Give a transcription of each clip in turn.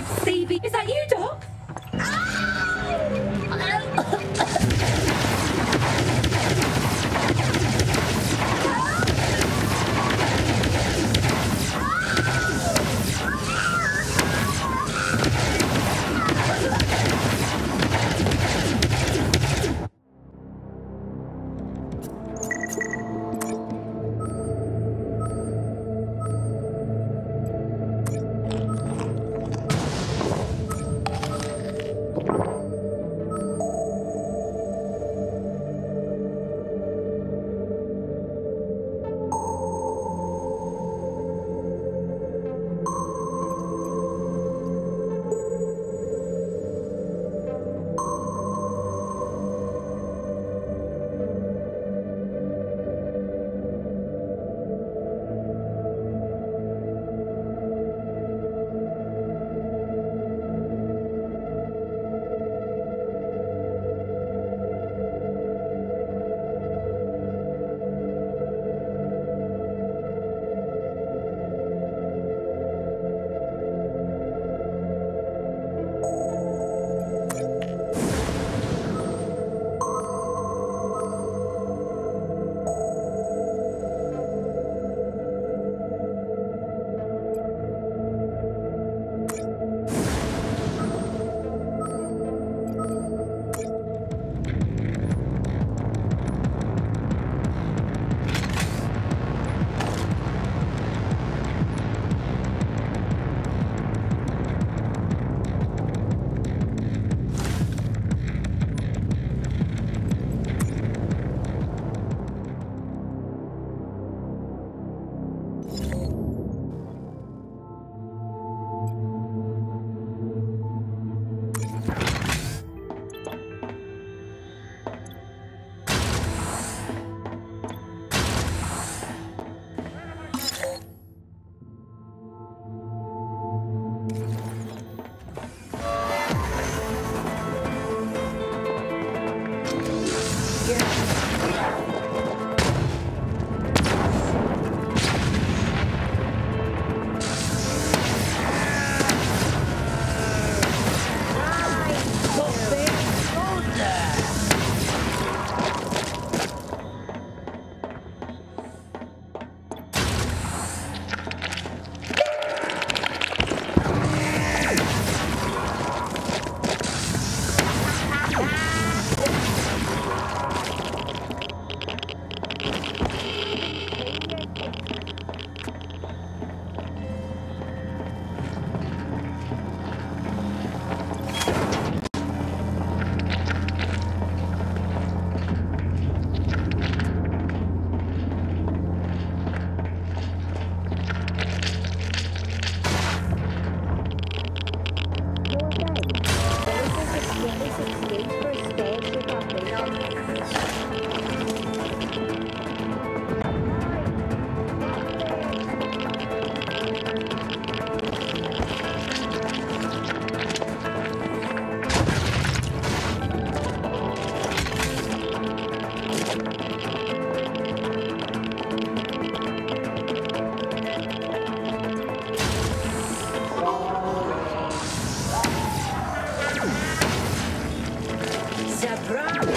just Stevie. Is that you, Doc? за правду.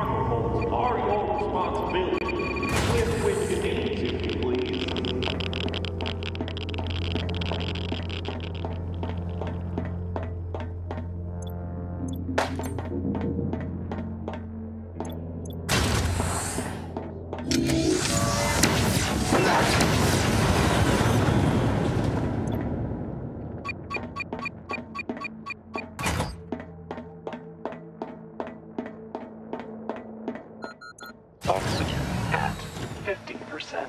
Are your responsibility. With which you need to, please. Oxygen 50%.